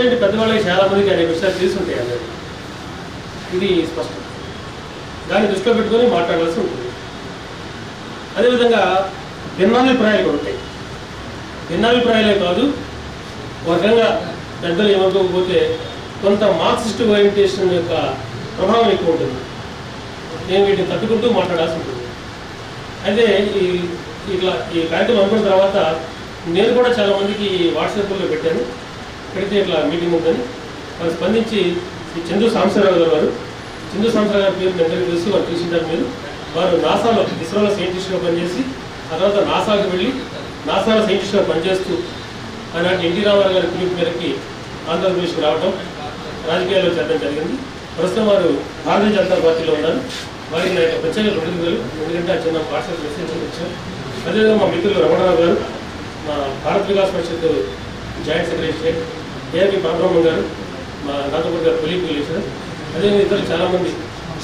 ఇక్కడికి పెద్దవాళ్ళకి చాలా మందికి అనేక విషయాలు తెలుసుంటాయి అన్నది ఇది స్పష్టం. దాన్ని దృష్టిలో పెట్టుకొని మాట్లాడాల్సి ఉంటుంది. అదేవిధంగా భిన్నాభిప్రాయాలు కూడా ఉంటాయి. భిన్నాభిప్రాయాలే కాదు ఒక రకంగా పెద్దలు ఏమనుకోకపోతే కొంత మార్క్సిస్ట్ ఓరియంటేషన్ యొక్క ప్రభావం ఎక్కువ ఉంటుంది. నేను వీటిని తట్టుకుంటూ మాట్లాడాల్సి ఉంటుంది. అయితే ఈ ఇట్లా ఈ కార్యక్రమం అనుకున్న తర్వాత నేను కూడా చాలా మందికి వాట్సాప్లో పెట్టాను. పెడితే ఇట్లా మీటింగ్ ఉందని వాళ్ళు స్పందించి ఈ చందు సాంబశివరావు గారు వారు చందు సాంబశివరావు గారి పేరు మీ అందరికీ తెలుసు వారు చూసింటారు మీరు. వారు నాసాలో ఇస్రోలో సైంటిస్ట్గా పనిచేసి ఆ తర్వాత నాసాకు వెళ్ళి నాసాలో సైంటిస్ట్గా పనిచేస్తూ ఆనాటి ఎన్టీ రామారావు గారి పిలుపు మేరకి ఆంధ్రప్రదేశ్కి రావడం రాజకీయాల్లో చేరడం జరిగింది. ప్రస్తుతం వారు భారతీయ జనతా పార్టీలో ఉన్నారు. వారికి నా యొక్క ప్రత్యేక కృతజ్ఞతలు. ఎందుకంటే ఆ చిన్న వాట్సాప్ మెసేజ్ వచ్చాను అదేవిధంగా మా మిత్రులు రమణరావు గారు మా Bharat Vikas Parishad joint secretary AP Parabrahmam గారు మా నాగపూర్ గారు పొలిట్ మిలిషన్ అదే ఇద్దరు చాలామంది.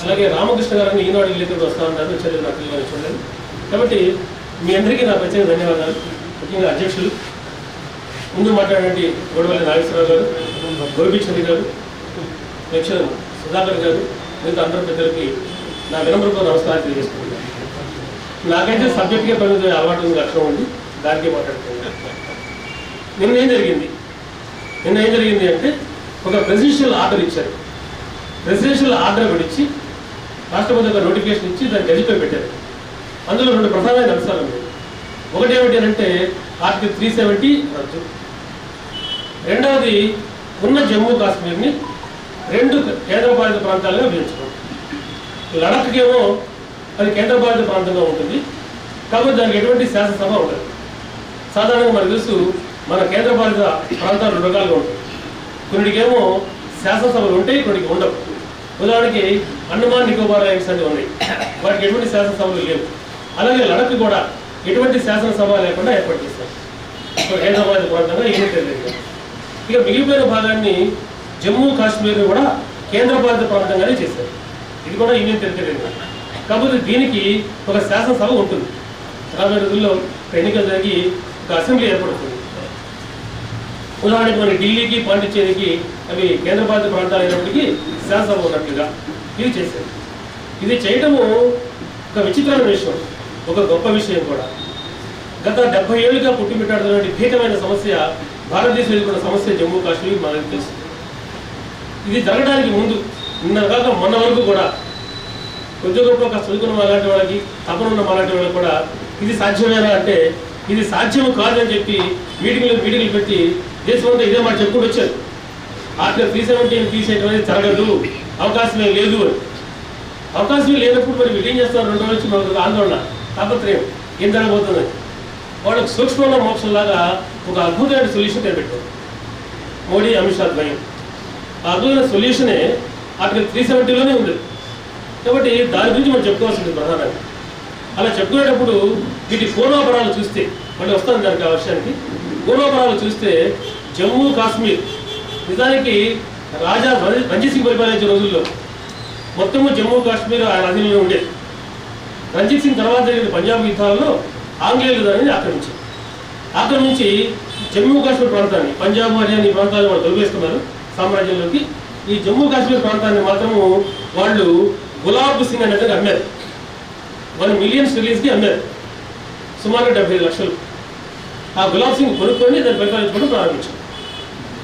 అలాగే రామకృష్ణ గారిని ఈనాడు విలేకరులు వస్తా ఉన్నారు వచ్చారు నాకు తెలియని చూడలేదు కాబట్టి మీ అందరికీ నా ప్రత్యేక ధన్యవాదాలు. ముఖ్యంగా అధ్యక్షులు. ముందు మాట్లాడండి గొడవల్లి నాగేశ్వరరావు గారు గోపిచంద్ర గారు లక్ష్మణ్ సుధాకర్ గారు మిగతా అందరి పెద్దలకి నా వినమ్రతో నమస్కారం తెలియజేసుకుంటున్నాను. నాకైతే సబ్జెక్ట్గా పని అలవాటు ఉంది లక్షణం ఉంది. దానికే మాట్లాడుతున్నాను. నిన్న ఏం జరిగింది? నిన్న ఏం జరిగింది అంటే ఒక ప్రెసిడెన్షియల్ ఆర్డర్ ఇచ్చారు. ప్రెసిడెన్షియల్ ఆర్డర్ కూడా ఇచ్చి రాష్ట్రపతి ఒక నోటిఫికేషన్ ఇచ్చి దాన్ని గదిపై పెట్టారు. అందులో రెండు ప్రధానమైన అంశాలు ఉన్నాయి. ఒకటి ఏమిటి అంటే ఆర్టికల్ త్రీ సెవెంటీ రద్దు. రెండవది ఉన్న జమ్మూ కాశ్మీర్ని రెండు కేంద్రపాలిత ప్రాంతాలుగా విభజించడం. లడఖ్కేమో అది కేంద్రపాలిత ప్రాంతంగా ఉంటుంది. కాబట్టి దానికి ఎటువంటి శాసనసభ ఉండదు. సాధారణంగా మనకు తెలుసు మన కేంద్ర పాలిత ప్రాంతాలు రెండు రకాలుగా ఉంటాయి. కొన్నిటికేమో శాసనసభలు ఉంటాయి కొన్నిటికి ఉండవు. ఉదాహరణకి అండమాన్ నికోబార్ ఐలాండ్స్ అంటే ఉన్నాయి. వాటికి ఎటువంటి శాసనసభలు లేవు. అలాగే లడఖ్ కూడా ఎటువంటి శాసనసభ లేకుండా ఏర్పాటు చేస్తారు. హైదరాబాద్ ప్రాంతంగా ఏమీ ఇక మిగిలిపోయిన భాగాన్ని జమ్మూ కాశ్మీర్ కూడా కేంద్రపాలిత ప్రాంతంగానే చేశారు. ఇది కూడా యూనియన్ టెరిటరీ కాకపోతే దీనికి ఒక శాసనసభ ఉంటుంది. రాబోయే రోజుల్లో ఎన్నికలు జరిగి ఒక అసెంబ్లీ ఏర్పడుతుంది. ఉదాహరణకి మన ఢిల్లీకి పాండిచ్చేరికి అవి కేంద్రపాలిత ప్రాంతాలు అయినప్పటికీ శాసనం ఉన్నట్లుగా ఇది చేశారు. ఇది చేయటము ఒక విచిత్రమైన విషయం ఒక గొప్ప విషయం కూడా. గత డెబ్బై ఏళ్ళుగా పుట్టిపెట్టాడుతున్న భీకరమైన సమస్య భారతదేశం ఎదుర్కొన్న సమస్య జమ్మూ కాశ్మీర్ మనకు తెలుసు. ఇది జరగడానికి ముందు నిన్న కాక మొన్న వరకు కూడా కొద్ది గొప్ప ఒక చదువుకున్న అలాంటి వాళ్ళకి తపన ఉన్న అలాంటి వాళ్ళకి కూడా ఇది సాధ్యమేనా అంటే ఇది సాధ్యం కాదని చెప్పి మీటింగ్లు మీటింగ్లు పెట్టి దేశం ఇదే మాట చెప్పుకుంటూ వచ్చారు. అట్లా త్రీ సెవెంటీన్ తీసేయడం అనేది జరగదు. అవకాశమే లేదు అని. అవకాశం లేనప్పుడు మరి వీళ్ళు ఏం చేస్తారు? రెండు రోజులు మనకు ఆందోళన తాపత్రయం ఏం జరగబోతుంది? వాళ్ళకి సూక్ష్మంలో మోక్షంలాగా ఒక అద్భుతమైన సొల్యూషన్ కనిపెట్టారు. మోడీ అమిత్ షా ద్వయం. ఆ అద్భుతమైన సొల్యూషనే అక్కడ త్రీ సెవెంటీలోనే ఉంది. కాబట్టి దాని గురించి మనం చెప్పుకోవాల్సింది ప్రధానంగా. అలా చెప్పుకునేటప్పుడు వీటి పూర్వాపరాలు చూస్తే మళ్ళీ వస్తాను దానికి ఆ విషయానికి. పూర్వాపరాలు చూస్తే జమ్మూ కాశ్మీర్. నిజానికి రాజా రంజిత్ సింగ్ పరిపాలించే రోజుల్లో మొత్తము జమ్మూ కాశ్మీర్ ఆయన అధీనంలో ఉండేది రంజిత్ సింగ్ తర్వాత జరిగిన పంజాబ్ యుద్ధాలలో ఆంగ్లేయులు దానిని ఆక్రమించారు. ఆక్రమించి జమ్మూ కాశ్మీర్ ప్రాంతాన్ని పంజాబ్ హర్యానా ఈ ప్రాంతాలను వాళ్ళు తొలగేస్తున్నారు సామ్రాజ్యంలోకి. ఈ జమ్మూ కాశ్మీర్ ప్రాంతాన్ని మాత్రము వాళ్ళు గులాబ్ సింగ్ అనేది అమ్మారు. వన్ మిలియన్ రిలీజ్కి అమ్మారు. సుమారు డెబ్బై లక్షలు. ఆ గులాబ్ సింగ్ కొనుక్కొని దాన్ని పరిపాలించుకోవడం ప్రారంభించారు.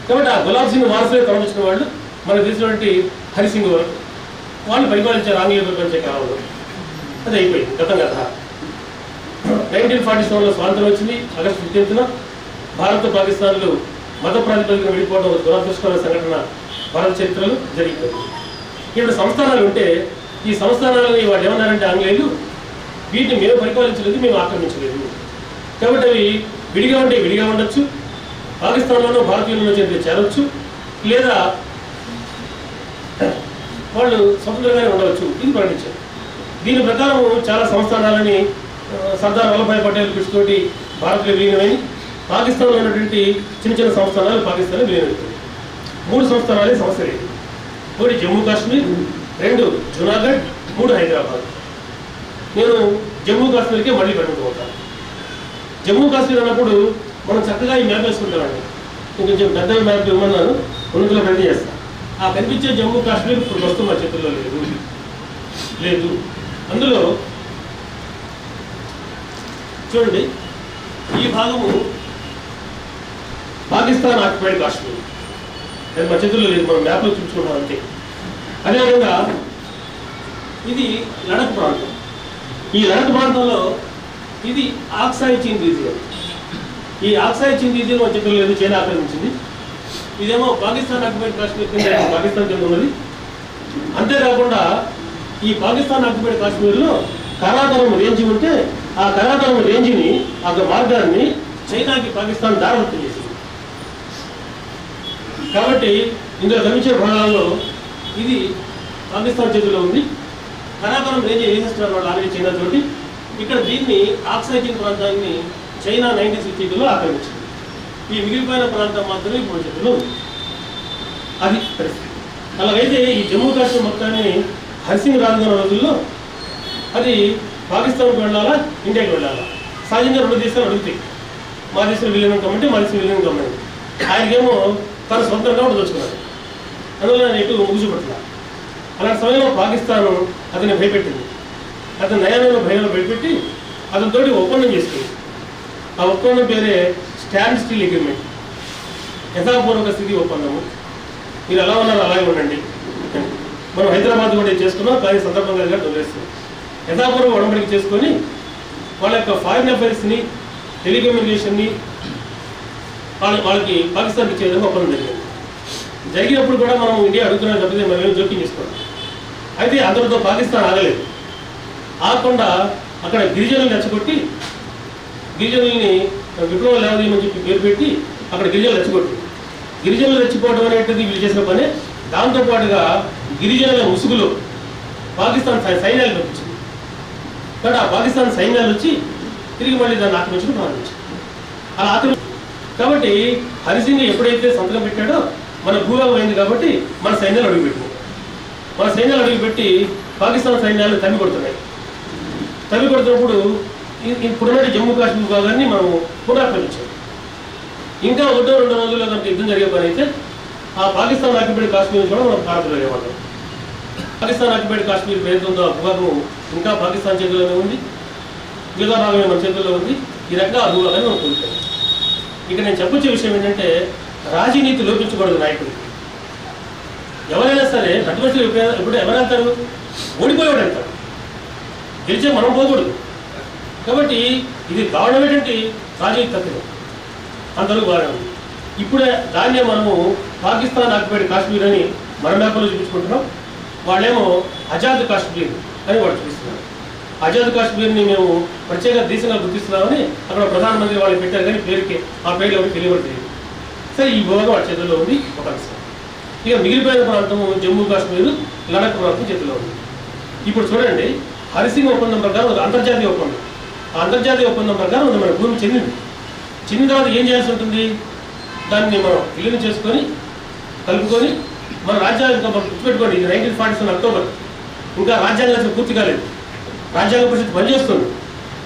కాబట్టి ఆ గులాబ్ సింగ్ వారసులే తరలించిన వాళ్ళు మనకు తెలిసినటువంటి హరిసింగ్ వాళ్ళు పరిపాలించారు ఆంగ్లేయ పరిపాలించే కాలంలో అది అయిపోయింది గతం కథ నైన్టీన్ ఫార్టీ సెవెన్లో స్వాతంత్రం వచ్చింది ఆగస్టు ఫిఫ్టీన్త్న భారత్ పాకిస్తాన్లు మత ప్రాతిపదికన విడిపోవడం ఒక దురదృష్టకరమైన సంఘటన భారత చరిత్రలో జరిగిపోయింది. ఇక్కడ సంస్థానాలు ఉంటే ఈ సంస్థానాలని వాళ్ళు ఏమన్నారంటే ఆంగ్లేయులు వీటిని మేము పరిపాలించలేదు మేము ఆక్రమించలేదు. కాబట్టి అవి విడిగా ఉంటే విడిగా ఉండొచ్చు పాకిస్తాన్లోనూ భారతీయులను చెప్పి చేరొచ్చు. లేదా వాళ్ళు స్వతంత్రంగానే ఉండవచ్చు. ఇది ప్రకటించారు దీని ప్రకారం చాలా సంస్థానాలని సర్దార్ వల్లభాయ్ పటేల్ కృషితోటి భారత్లో విలీనమై పాకిస్తాన్లో ఉన్నటువంటి చిన్న చిన్న సంస్థానాలు పాకిస్తాన్లో విలీనమవుతుంది మూడు సంస్థానాలే సమస్య లేదు. ఒకటి జమ్మూ కాశ్మీర్ రెండు జునాగఢ్ మూడు హైదరాబాద్. నేను జమ్మూ కాశ్మీర్కే మళ్ళీ పెట్టుకుపోతాను జమ్మూ కాశ్మీర్ అన్నప్పుడు మనం చక్కగా ఈ మ్యాప్ వేసుకుంటామండి. ఇంకొంచెం పెద్ద మ్యాప్ ఇవ్వమన్నాను. ఉన్నతులో పెద్ద చేస్తాను ఆ కనిపించే జమ్మూ కాశ్మీర్ ఇప్పుడు ప్రస్తుతం మా చేతుల్లో లేదు. లేదు. అందులో చూడండి ఈ భాగము పాకిస్తాన్ ఆక్యుపైడ్ కాశ్మీర్. అది మా చేతుల్లో లేదు. మనం మ్యాప్లో చూసుకుంటాం అంతే. అదేవిధంగా ఇది లడక్ ప్రాంతం. ఈ లడక్ ప్రాంతంలో ఇది ఆక్సాయి చీన్ రీజియన్. ఈ ఆక్సైడ్ చీన్ ఇది మన చేతుల్లో లేదు చైనా ఆక్రమించింది ఇదేమో పాకిస్తాన్ ఆక్యుపైడ్ కాశ్మీర్ కింద పాకిస్తాన్ కింద ఉన్నది. అంతేకాకుండా ఈ పాకిస్తాన్ ఆక్యుపైడ్ కాశ్మీర్లో కరాతరం రేంజ్ ఉంటే ఆ కరాతరం రేంజ్ని ఆ మార్గాన్ని చైనాకి పాకిస్తాన్ దారవత్తం చేసింది. కాబట్టి ఇందులో లభించే భాగాల్లో ఇది పాకిస్తాన్ చేతిలో ఉంది. కరాతరం రేంజ్ వేసేస్తున్నారు వాళ్ళు ఆల్రెడీ చైనా తోటి ఇక్కడ దీన్ని ఆక్సైజింగ్ ప్రాంతాన్ని చైనా నైన్టీన్ సిక్స్టీ టూలో ఆక్రమించింది. ఈ మిగిలిపోయిన ప్రాంతం మాత్రమే ఇప్పుడు చేతిలో ఉంది. అది పరిస్థితి. అలాగైతే ఈ జమ్మూ కాశ్మీర్ మొత్తాన్ని హర్సింగ్ రాజధాని రోజుల్లో అది పాకిస్తాన్కి వెళ్ళాలా ఇండియాకి వెళ్ళాలా? సహజంగా రెండు దేశాలు అడుగుతాయి. మా దేశం విలీనం కమ్మంటే మా దేశం విలీనం కమ్మండి ఆయనకేమో తన సొంతంగా ఒకటి అందువల్ల నేను ఎటు అలాంటి సమయంలో పాకిస్తాన్ అతన్ని భయపెట్టింది. అతను నయామైన భయంలో భయపెట్టి అతనితోటి ఒప్పందం చేసుకుంది. ఆ ఒప్పందం పేరే స్టాండ్ స్టిల్ అగ్రిమెంట్. యథాపూర్వక స్థితి ఒప్పందము. మీరు ఎలా ఉన్నారో అలాగే ఉండండి మనం హైదరాబాద్ కూడా చేసుకున్నాం కానీ సందర్భంగా కలిగా వదిలేస్తున్నాం యథాపూర్వ చేసుకొని వాళ్ళ యొక్క ఫారిన్ అఫైర్స్ని టెలికమ్యూనికేషన్ని వాళ్ళ వాళ్ళకి పాకిస్తాన్కి ఇచ్చే విధంగా ఒప్పందం జరిగింది. జరిగినప్పుడు కూడా మనం ఇండియా అడుగుతున్నాం తప్పితే మనం ఏం జోక్యం చేసుకోవాలి. అయితే అందరితో పాకిస్తాన్ ఆగలేదు. ఆగకుండా అక్కడ గిరిజనులు నచ్చగొట్టి గిరిజనుల్ని విప్లవం లేవదీయమని చెప్పి పేరు పెట్టి అక్కడ గిరిజనులు రెచ్చగొట్టి గిరిజనులు రెచ్చిపోవడం అనేటిది వీళ్ళు చేసిన పని. దాంతోపాటుగా గిరిజనుల ముసుగులో పాకిస్తాన్ సైన్యాలు పంపించింది కాబట్టి ఆ పాకిస్తాన్ సైన్యాలు వచ్చి తిరిగి మళ్ళీ దాన్ని ఆక్రమించడం ప్రారంభించింది అలా ఆక్రమి కాబట్టి హరిసింగ్ ఎప్పుడైతే సంతకం పెట్టాడో మన భూభాగం అయింది కాబట్టి మన సైన్యాలు అడుగుపెట్టింది మన సైన్యాలు అడుగుపెట్టి పాకిస్తాన్ సైన్యాలు తమ్మి కొడుతున్నాయి. తమ్మి కొడుతున్నప్పుడు ఇ- జమ్మూ కాశ్మీర్ భాగాన్ని మనం పునరాక్రమించాం ఇంకా ఒకటో రెండు రోజుల్లో కనుక యుద్ధం జరిగే పని అయితే ఆ పాకిస్తాన్ ఆక్యుపైడ్ కాశ్మీర్ కూడా మనం భారత్ వెళ్ళేవాళ్ళం. పాకిస్తాన్ ఆక్యుపైడ్ కాశ్మీర్ ఏదైతే ఆ భూభాగం ఇంకా పాకిస్తాన్ చేతుల్లోనే ఉంది. మిగతా భాగమే మన చేతుల్లో ఉంది. ఈ రకంగా ఆ భూభాగాన్ని మనం కోల్పోయాం. ఇక్కడ నేను చెప్పొచ్చే విషయం ఏంటంటే రాజనీతి లోపించకూడదు నాయకుడికి. ఎవరైనా సరే ప్రతిపక్షులు ఎప్పుడు ఎప్పుడు ఎవరు వెళ్తారు ఓడిపోయేవాడు వెళ్తాడు గెలిచే మనం పోకూడదు. కాబట్టి ఇది గవర్నమెంట్ రాజనీతి తత్వం అంతలో బాగానే ఉంది ఇప్పుడే దాన్నే మనము పాకిస్తాన్ ఆక్యుపైడ్ కాశ్మీర్ అని మన మ్యాప్లో చూపించుకుంటున్నాం. వాళ్ళేమో అజాద్ కాశ్మీర్ అని వాళ్ళు చూపిస్తున్నారు. అజాద్ కాశ్మీర్ని మేము ప్రత్యేక దేశంగా గుర్తిస్తున్నామని అక్కడ ప్రధానమంత్రి వాళ్ళు పెట్టారు కానీ పేరుకి ఆ పేరు ఎవరికి తెలియదు తెలియదు సరే ఈ భూభాగం వాళ్ళ చేతుల్లో ఉంది ఒక అంశం. ఇక మిగిలిపోయిన ప్రాంతం జమ్మూ కాశ్మీర్ లడక్ ప్రాంతం చేతిలో ఉంది. ఇప్పుడు చూడండి హరిసింగ్ ఒప్పందం ప్రకారం ఒక అంతర్జాతీయ ఒప్పందం. అంతర్జాతీయ ఒప్పందం ప్రకారం ఉంది మన భూమి చెందింది. చెందిన తర్వాత ఏం చేయాల్సి ఉంటుంది? దాన్ని మనం విలీనం చేసుకొని కలుపుకొని మన రాజ్యాంగం ఇంకా మనం గుర్తుపెట్టుకోండి. ఇది నైన్టీన్ ఫార్టీ సెవెన్ అక్టోబర్ ఇంకా రాజ్యాంగం అసలు పూర్తి కాలేదు. రాజ్యాంగ పరిషత్ పనిచేస్తుంది.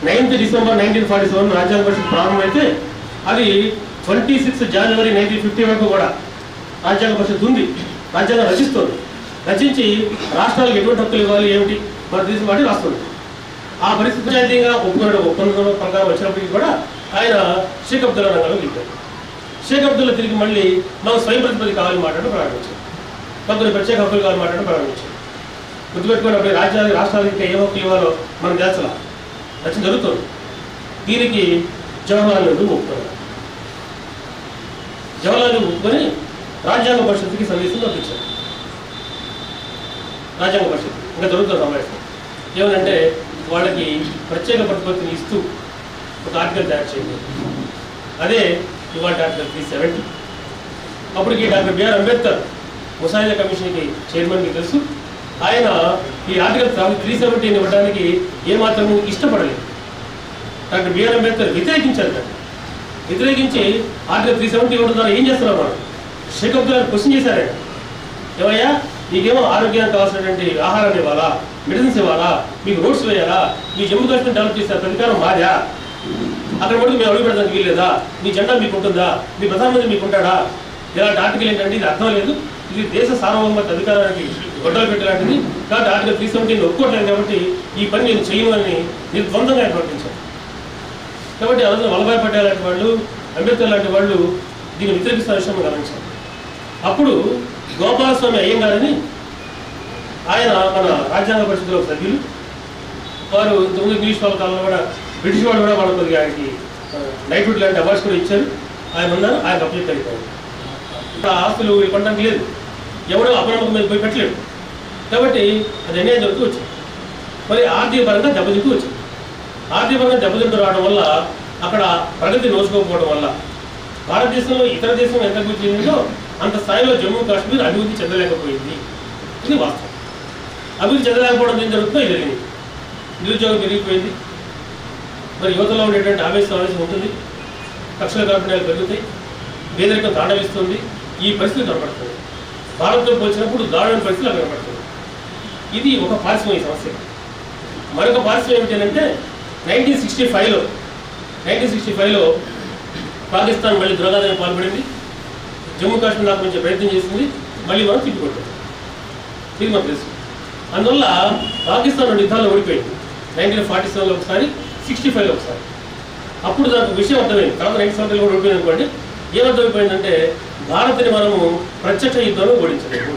Ninth December nineteen forty seven రాజ్యాంగ పరిషత్ ప్రారంభమైతే అది ట్వంటీ సిక్స్ జనవరి నైన్టీన్ ఫిఫ్టీ వరకు కూడా రాజ్యాంగ పరిషత్ ఉంది. రాజ్యాంగం రచిస్తుంది. రచించి రాష్ట్రాలకు ఎటువంటి హక్కులు ఇవ్వాలి ఏమిటి? మన దేశం వాటి రాస్తుంది. ఆ పరిస్థితి పంచాయతీగా ఒప్పుకున్న ఒప్పందం ప్రకారం వచ్చినప్పటికీ కూడా ఆయన షేక్ అబ్దుల్లా రంగంలో గెలిపారు షేక్ అబ్దుల్లా తిరిగి మళ్ళీ మనం స్వయం ప్రతిపత్తి కావాలని మాట్లాడడం ప్రారంభించారు. కొందరు ప్రత్యేక హక్కులు కావాలని మాట్లాడడం ప్రారంభించారు. గుర్తుపెట్టుకున్నప్పుడు రాజ్యాలు రాష్ట్రాలకి ఇంకా ఏ హక్కులు ఇవ్వాలో మనం తెలుసలా? రచన జరుగుతుంది. దీనికి జవహర్లాల్ నెహ్రూ ఒప్పుకున్నారు. జవహర్లాల్ నెహ్రూ ఒప్పుకొని రాజ్యాంగ పరిషత్తుకి సందేశం పంపించారు రాజ్యాంగ పరిషత్ ఇంకా జరుగుతుంది సమావేశం. ఏమనంటే వాళ్ళకి ప్రత్యేక ప్రతిపత్తిని ఇస్తూ ఒక ఆర్టికల్ తయారు చేయండి. అదే ఇవాళ ఆర్టికల్ త్రీ సెవెంటీ అప్పటికి డాక్టర్ బిఆర్ అంబేద్కర్ ముసాయిదా కమిషన్కి చైర్మన్కి తెలుసు. ఆయన ఈ ఆర్టికల్ త్రీ సెవెంటీని ఇవ్వడానికి ఏమాత్రము ఇష్టపడలేదు. డాక్టర్ బిఆర్ అంబేద్కర్ వ్యతిరేకించారు దాన్ని. వ్యతిరేకించి ఆర్టికల్ త్రీ సెవెంటీ ఇవ్వడం ద్వారా ఏం చేస్తున్నారు మనం షేక్ అబ్దుల్లా క్వశ్చన్ చేశారు ఏమయ్యా? మీకేమో ఆరోగ్యానికి కావాల్సినటువంటి ఆహారాన్ని ఇవ్వాలా? మెడిసిన్స్ ఇవ్వాలా? మీకు రోడ్స్ వేయాలా? మీ జమ్మూ కాశ్మీర్ డెవలప్ చేసే అధికారం మాదా? అక్కడ కూడా మేము అడుగు వీల్లేదా? మీ జెండా మీకు ఉంటుందా మీ ప్రధానమంత్రి మీకు ఉంటాడా ఇలాంటి ఆర్టికల్ ఏంటంటే ఇది అర్థం లేదు. ఇది దేశ సార్వభౌమత అధికారానికి గొడవలు పెట్టలాంటిది. కాబట్టి ఆర్టికల్ త్రీ సెవెంటీన్ ఒప్పుకోవట్లేదు కాబట్టి ఈ పని నేను చేయమని నిర్ద్వందంగా ప్రకటించాను కాబట్టి ఆ రోజున వల్లభాయ్ పటేల్ లాంటి వాళ్ళు అంబేద్కర్ లాంటి వాళ్ళు దీన్ని వ్యతిరేకిస్తున్న విషయం గమనించారు. అప్పుడు గోపాలస్వామి అయ్యంగారని ఆయన మన రాజ్యాంగ పరిషత్లో సభ్యులు. వారు ఇంతకుముందు ఇంగ్లీష్ వాళ్ళ కాలంలో కూడా బ్రిటిష్ వాళ్ళు కూడా వాళ్ళ కొద్దిగా ఆయనకి నైట్హుడ్ లాంటి అవార్డ్స్ కూడా ఇచ్చారు. ఆయన ఉన్నారు ఆయన అప్డేట్ అయిపోయారు. ఇప్పుడు ఆస్తులు కొనడానికి లేదు. ఎవడో అపనమ్మకం మీద పోయి పెట్టలేడు. కాబట్టి అది అన్యాయం జరుగుతూ వచ్చింది. మరి ఆర్థిక పరంగా దెబ్బతింటూ వచ్చింది. ఆర్థిక పరంగా దెబ్బతింటూ రావడం వల్ల అక్కడ ప్రగతి నోచుకోకపోవడం వల్ల భారతదేశంలో ఇతర దేశం ఎంత గుర్తిందో అంత స్థాయిలో జమ్మూ కాశ్మీర్ అభివృద్ధి చెందలేకపోయింది. ఇది వాస్తవం. అభివృద్ధి చెందలేకపోవడం ఏం జరుగుతుందో ఇది జరిగింది నిరుద్యోగం పెరిగిపోయింది. మరి యువతలో ఉండేటువంటి ఆవేశం ఆవేశం ఉంటుంది. కక్షల కార్పణ్యాలు పెరుగుతాయి. పేదరికం తాండవిస్తుంది. ఈ పరిస్థితి కనపడుతుంది. భారత్తో పోల్చినప్పుడు దారుణ పరిస్థితులు కనపడుతుంది. ఇది ఒక పారిశ్రామిక సమస్య. మరొక పారిశ్రామిక ఏమిటి నైన్టీన్ సిక్స్టీ ఫైవ్లో నైన్టీన్ సిక్స్టీ ఫైవ్లో పాకిస్తాన్ మళ్ళీ దురగాదని పాల్పడింది. జమ్మూ కాశ్మీర్ ఆక్రమించే ప్రయత్నం చేసింది మళ్ళీ మనం తిప్పికొట్టింది ఇది మనకు తెలుసు అందువల్ల పాకిస్తాన్ రెండు యుద్ధాల్లో ఓడిపోయింది. నైన్టీన్ ఫార్టీ సెవెన్లో ఒకసారి సిక్స్టీ ఫైవ్లో ఒకసారి. అప్పుడు దానికి విషయం అర్థమైంది. తర్వాత నైన్టీ సెవెన్లో కూడా ఓడిపోయింది అనుకోండి ఏమర్థమైపోయిందంటే భారత్ని మనము ప్రత్యక్ష యుద్ధంలో ఓడించలేము.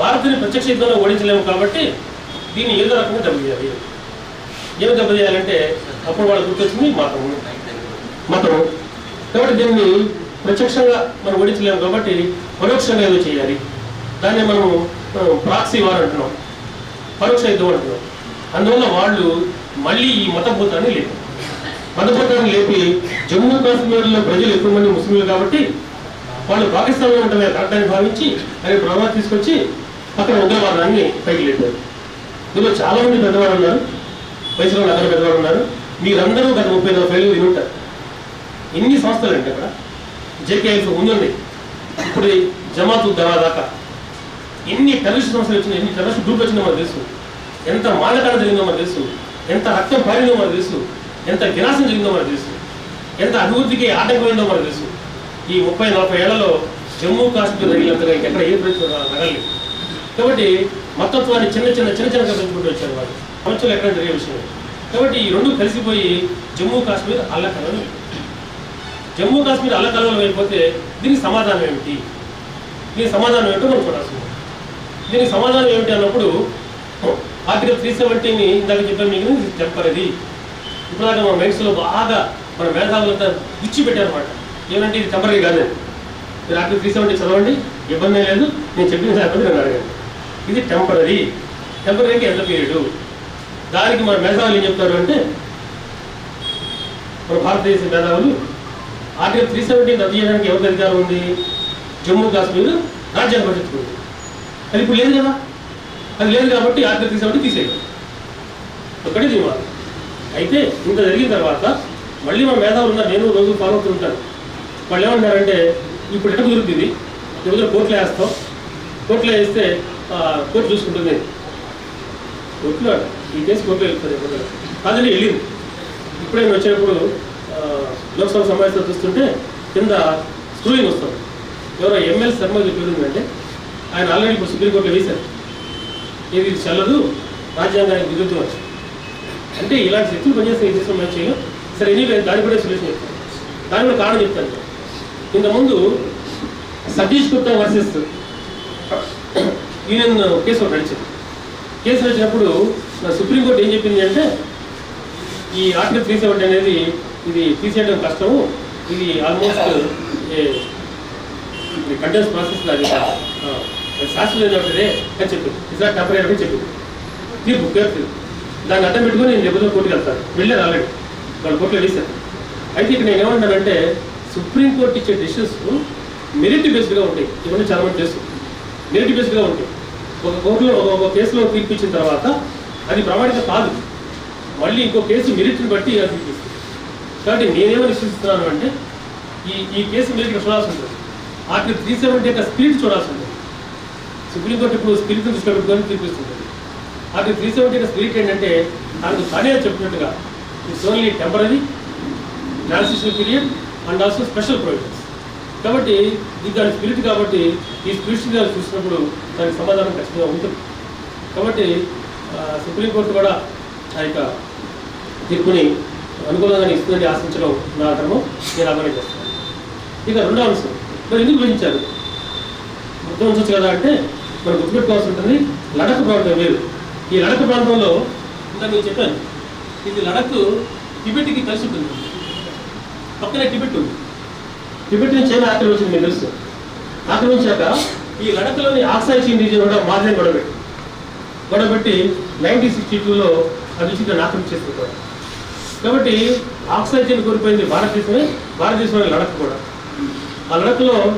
భారత్ని ప్రత్యక్ష యుద్ధంలో ఓడించలేము కాబట్టి దీన్ని ఏదో రకంగా దెబ్బతీయాలి? ఏమి దెబ్బతీయాలంటే అప్పుడు వాళ్ళు గుర్తొచ్చింది మతము. మతం కాబట్టి దీన్ని ప్రత్యక్షంగా మనం ఓడించలేము కాబట్టి పరోక్షంగా ఏదో చేయాలి. దాన్ని మనం ప్రాక్సీ వారు అంటున్నాం. పరోక్ష యుద్ధం అంటున్నాం. అందువల్ల వాళ్ళు మళ్ళీ ఈ మతభూతాన్ని లేపారు. మతభూతాన్ని లేపి జమ్మూ కాశ్మీర్లో ప్రజలు ఎక్కువ మంది ముస్లింలు కాబట్టి వాళ్ళు పాకిస్తాన్లో ఉంటమే కరెక్ట్ భావించి ఆయన ప్రభావం తీసుకొచ్చి అక్కడ ఉగ్రవాదాన్ని పైకి లేపారు. ఇందులో చాలా మంది పెద్దవాళ్ళు ఉన్నారు. వయసులో నగర పెద్దవాళ్ళు ఉన్నారు. మీరందరూ గత ముప్పై నలభై ఏళ్ళు విని ఉంటారు. ఎన్ని సంస్థలు అంటే అక్కడ? జేకేఎఫ్ ముందుంది ఇప్పుడు జమాతు దరా దాకా ఎన్ని టెర్రరిస్ట్ సంస్థలు వచ్చినాయి ఎన్ని టెర్రరిస్ట్ గ్రూప్ వచ్చిందో మనకు తెలుసు. ఎంత మానకాండ జరిగిందో మనకు తెలుసు. ఎంత రక్తం పారిందో మనకు తెలుసు. ఎంత వినాశం జరిగిందో మనకు తెలుసు. ఎంత అభివృద్ధికి ఆటంకమైందో మనకు తెలుసు. ఈ ముప్పై నలభై ఏళ్ళలో జమ్మూ కాశ్మీర్ జరిగినంతగా ఇంకెక్కడ ఏ ప్రయత్నం రగలేదు కాబట్టి మతత్వాన్ని చిన్న చిన్న చిన్న చిన్నగా పెంచుకుంటూ వచ్చారు వాళ్ళు. ప్రపంచంలో ఎక్కడ జరిగే విషయం. కాబట్టి ఈ రెండు కలిసిపోయి జమ్మూ కాశ్మీర్ అల్లకలం జమ్మూ కాశ్మీర్ అల్లకలం అయిపోతే దీనికి సమాధానం ఏమిటి? దీనికి సమాధానం ఏమిటో మనం చూడాల్సింది. దీనికి సమాధానం ఏమిటి అన్నప్పుడు ఆర్టికల్ త్రీ సెవెంటీని ఇందాక చెప్పాను మీకు చెప్పలేదు. ఇప్పుడు దాకా మన మైండ్స్లో బాగా మన మేధావులంతా గుచ్చి పెట్టారన్నమాట. ఏమంటే ఇది టెంపరీ కాదు. మీరు ఆర్టికల్ త్రీ సెవెంటీ చదవండి ఇబ్బంది లేదు. నేను చెప్పిన లేకపోతే నేను అడగండి. ఇది టెంపరీ టెంపరీకి ఎంత పీరియడ్ దానికి మన మేధావులు ఏం చెప్తారు అంటే మన భారతదేశ మేధావులు ఆర్టికల్ త్రీ సెవెంటీ రద్దు చేయడానికి ఎవరికి అధికారం ఉంది? జమ్మూ కాశ్మీర్ రాజ్యాంగ పరిషత్ అది ఇప్పుడు లేదు కదా? అది లేదు కాబట్టి ఆర్టికల్ త్రీ సెవెంటీ తీసేయాలి ఒకటి తీవాలి అయితే ఇంత జరిగిన తర్వాత మళ్ళీ మా మేధావులు ఉన్నారు. నేను రోజు ఫాలో అవుతుంటాను వాళ్ళు ఏమంటారంటే ఇప్పుడు ఎట్ట కుదురుతుంది? ఎవరో కోర్టులో వేస్తాం. కోర్టులో వేస్తే కోర్టు చూసుకుంటుంది. కోర్టులో ఈ కేసు కోర్టులో వెళ్తుంది. కాదండి వెళ్ళింది. ఇప్పుడే వచ్చినప్పుడు లోక్సభ సమావేశంలో చూస్తుంటే కింద స్క్రూయింగ్ వస్తుంది. ఎవరో ఎమ్మెల్యే శర్మ చెప్పిందంటే ఆయన ఆల్రెడీ ఇప్పుడు సుప్రీంకోర్టులో వేశారు. ఇది చల్లదు రాజ్యాంగానికి విరుద్ధం అని. అంటే ఇలాంటి శక్తులు పనిచేస్తే ఏం చేస్తాం మేము సరే ఎనీవే దాని కూడా సొల్యూషన్ చెప్తాను. దాని కూడా కారణం చెప్తాను. ఇంతకుముందు Satish Gupta versus union case ఒకటి నడిచింది. కేసు నడిచినప్పుడు నా సుప్రీంకోర్టు ఏం చెప్పింది అంటే ఈ ఆర్టికల్ త్రీ సెవెంటీ అనేది ఇది తీసేయడం కష్టము. ఇది ఆల్మోస్ట్ కంటెన్స్ ప్రాసెస్ అది శాస్త్రం ఉంటుంది అని చెప్పింది ఇట్లా టెంపరీ అని చెప్పింది తీర్పు పేరు తీర్పు దాన్ని అడ్డం పెట్టుకుని నేను దెబ్బతో కోర్టుకు వెళ్తాను. వెళ్ళాను ఆల్రెడీ వాళ్ళు కోర్టులో వేశాను అయితే ఇక్కడ నేను ఏమంటానంటే సుప్రీంకోర్టు ఇచ్చే డిసిషన్స్ మెరిట్ బేస్డ్గా ఉంటాయి. ఇవన్నీ చాలా మంది తెలుసు మెరిట్ బేస్డ్గా ఉంటాయి. ఒక కోర్టులో ఒక కేసులో తీర్పు ఇచ్చిన తర్వాత అది ప్రామాణిక కాదు. మళ్ళీ ఇంకో కేసు మెరిట్ని బట్టి అది తీర్పిస్తుంది కాబట్టి నేనేమో నిశ్చిస్తున్నాను అంటే ఈ ఈ కేసు మెరిట్ చూడాల్సి ఉంటుంది. ఆర్టికల్ త్రీ సెవెంటీ యొక్క స్పిరిట్ చూడాల్సి ఉంటుంది. సుప్రీంకోర్టు ఇప్పుడు స్పిరిట్ దృష్టిలో పెట్టుకొని తీర్పిస్తుంటుంది ఆర్టికల్ త్రీ సెవెంటీ స్పిరిట్ ఏంటంటే దానికి తానే చెప్పినట్టుగా it's only temporary transition period and also special provisions. కాబట్టి ఇది దాని స్పిరిట్ కాబట్టి ఈ స్పిరిట్ దాన్ని చూసినప్పుడు దానికి సమాధానం ఖచ్చితంగా ఉంటుంది. కాబట్టి సుప్రీంకోర్టు కూడా ఆ యొక్క తీర్పుని అనుకూలంగానే ఇస్తుందని ఆశించడం నా ధర్మం నేను అమలు చేస్తాను. ఇక రెండో అంశం. మరి ఎందుకు విభజించారు మొత్తం ఉంచవచ్చు కదా అంటే మనం గుర్తుపెట్టుకోవాల్సి ఉంటుంది లడక్ ప్రాంతం వేరు. ఈ లడక్ ప్రాంతంలో ఇంకా నేను చెప్పాను ఇది లడక్ టిబెట్కి కలిసి ఉంటుంది. పక్కనే టిబెట్ ఉంది. టిబెట్ నుంచి చైనా ఆక్రమించింది మీకు తెలుసు. ఆక్రమించాక ఈ లడఖ్లోని ఆక్సాయ్ చీన్ రీజియన్ కూడా మార్జిన్ గొడవపెట్టి గొడవపెట్టి నైన్టీన్ సిక్స్టీ టూలో అది నుంచి దాన్ని కాబట్టి ఆక్సిజన్ కోల్పోయింది భారతదేశమే భారతదేశంలో లడక్ కూడా. ఆ లడఖ్లో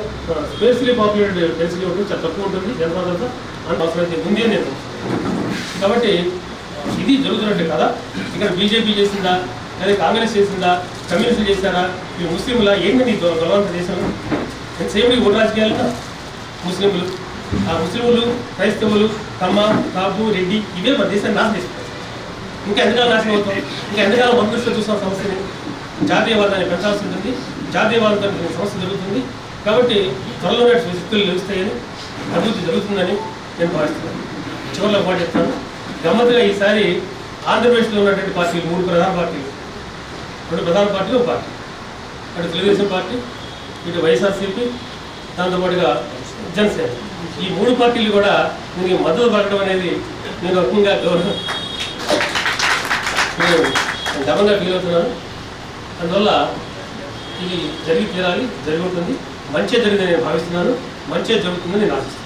స్పేస్లీ పాపులేటెడ్ డెన్సిటీ ఉంటుంది చాలా తక్కువ ఉంటుంది జనసాంద్రత అంత. అవసరమైతే ఉంది అని నేను కాబట్టి ఇది జరుగుతున్నట్టు కదా? ఇక్కడ బీజేపీ చేసిందా? లేదా కాంగ్రెస్ చేసిందా? కమ్యూనిస్టులు చేశారా? ఈ ముస్లింల ఏంటి నీ బలవంత దేశంలో ఎంతసేపు ఊరు రాజకీయాలు ముస్లింలు ఆ ముస్లింలు క్రైస్తవులు కమ్మ కాపు రెడ్డి ఇవే మన దేశాన్ని నాశనం ఇంకా ఎంతకాలం నాశనం అవుతాం ఇంకా ఎంతకాలం బంధువులతో చూసిన సమస్యని జాతీయవాదాన్ని పెంచాల్సి ఉంటుంది జాతీయవాదంతో ఈ సమస్య జరుగుతుంది. కాబట్టి త్వరలో శక్తులు నిలుస్తాయని అభివృద్ధి జరుగుతుందని నేను భావిస్తున్నాను. చివరిలో మాట చెప్తాను. గమ్మత్తుగా ఈసారి ఆంధ్రప్రదేశ్లో ఉన్నటువంటి పార్టీలు మూడు ప్రధాన పార్టీలు. రెండు ప్రధాన పార్టీలు ఒక పార్టీ. అటు తెలుగుదేశం పార్టీ ఇటు వైఎస్ఆర్సీపీ దాంతోపాటుగా జనసేన. ఈ మూడు పార్టీలు కూడా దీనికి మద్దతు పలకడం అనేది నేను రకంగా గౌరవం. నేను గర్వంగా ఫీల్ అవుతున్నాను అందువల్ల ఇది జరిగి తీరాలి జరిగి ఉంటుంది. మంచి జరిగిందని నేను భావిస్తున్నాను. మంచి జరుగుతుందని నేను ఆశిస్తున్నాను.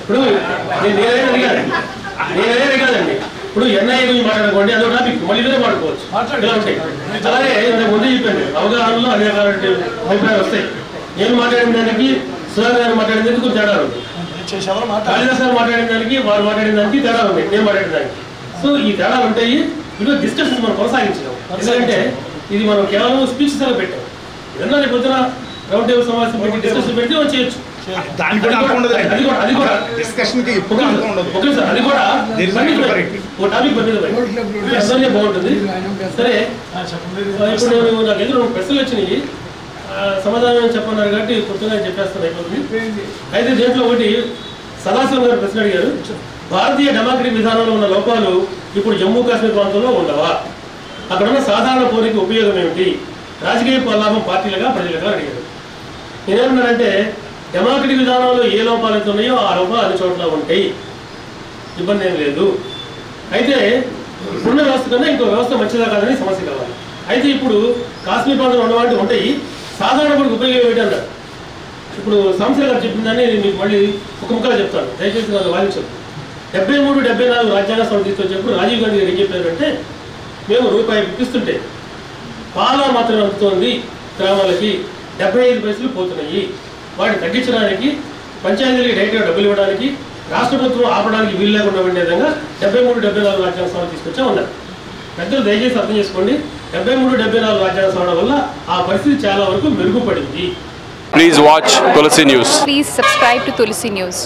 ఇప్పుడు నేను నేనే నేనే అడిగానండి ఇప్పుడు ఎన్ఐ గురించి మాట్లాడుకోండి అదో టాపిక్ మళ్ళీ ఇదే మాట్లాడుకోవచ్చు. ఉంటాయి. అలాగే నేను ముందే చెప్పాను. అవగాహనలో అనేక అభిప్రాయాలు వస్తాయి. నేను మాట్లాడిన దానికి సుధాకర్ గారు మాట్లాడిన దానికి కొంచెం తేడా ఉంది. కాళిదాస్ గారు మాట్లాడిన దానికి వారు మాట్లాడిన దానికి తేడా ఉంది. నేను మాట్లాడిన దానికి సో ఈ తేడాలు ఉంటాయి ఇప్పుడు డిస్కషన్స్ మనం కొనసాగించడం ఎందుకంటే ఇది మనం కేవలం స్పీచ్ అలా పెట్టాం. ఏదన్నా రేపు పొద్దున రౌండ్ టేబుల్ సమావేశం పెట్టి డిస్కషన్ పెడితే మనం చేయొచ్చు. దానికి కూడా అర్థం ఉండదు. అది కూడా అది కూడా. డిస్కషన్కి ఎప్పుడు ఓకే అర్థం ఉండదు. ఓకే సార్ అది కూడా టాపిక్ బాగుంటుంది. ఇప్పుడు నాకు ఎదురు ప్రశ్నలు వచ్చినాయి. సమాధానం చెప్పన్నారు కాబట్టి కొత్తగా చెప్పేస్తాను అయిపోతుంది. అయితే దీంట్లో ఒకటి సదాశివం గారు ప్రశ్న అడిగారు భారతీయ డెమోక్రటిక్ విధానంలో ఉన్న లోపాలు ఇప్పుడు జమ్మూ కాశ్మీర్ ప్రాంతంలో ఉండవా? అక్కడ ఉన్న సాధారణ పౌరికి ఉపయోగం ఏమిటి? రాజకీయ లాభం పార్టీలుగా ప్రజలుగా అడిగారు. నేనేమన్నానంటే డెమోక్రటిక్ విధానంలో ఏ లోపాలు అయితే ఉన్నాయో ఆ లోపాలు అన్ని చోట్ల ఉంటాయి. ఇబ్బంది ఏం లేదు. అయితే ఉన్న వ్యవస్థ కన్నా ఇంకో వ్యవస్థ మంచిదా కాదని సమస్య కావాలి అయితే ఇప్పుడు కాశ్మీర్ ప్రాంతంలో ఉన్నవాటి ఉంటాయి. సాధారణ కూడా ఉపయోగం ఇప్పుడు సంస్థ గారు చెప్పిందని మీకు మళ్ళీ ఒక ముక్కలో చెప్తాను. దయచేసి నాకు వాదించదు డెబ్బై మూడు డెబ్బై నాలుగు రాజ్యాంగ సభ తీసుకొచ్చినప్పుడు రాజీవ్ గాంధీ గారు ఏం చెప్పారంటే మేము రూపాయి ఇప్పిస్తుంటే పాల మాత్రం అందుతోంది గ్రామాలకి. డెబ్బై ఐదు పైసలు పోతున్నాయి. వాటిని తగ్గించడానికి పంచాయతీలకి డైరెక్ట్గా డబ్బులు ఇవ్వడానికి రాష్ట్ర ప్రభుత్వం ఆపడానికి వీలు లేకుండా ఉండే విధంగా డెబ్బై మూడు డెబ్బై నాలుగు రాజ్యాంగ సభ తీసుకొచ్చా ఉన్నారు పెద్దలు దయచేసి అర్థం చేసుకోండి డెబ్బై మూడు డెబ్బై నాలుగు రాజ్యాంగ సభ వల్ల ఆ పరిస్థితి చాలా వరకు మెరుగుపడింది Please watch Tulsi News. Please subscribe to Tulsi News.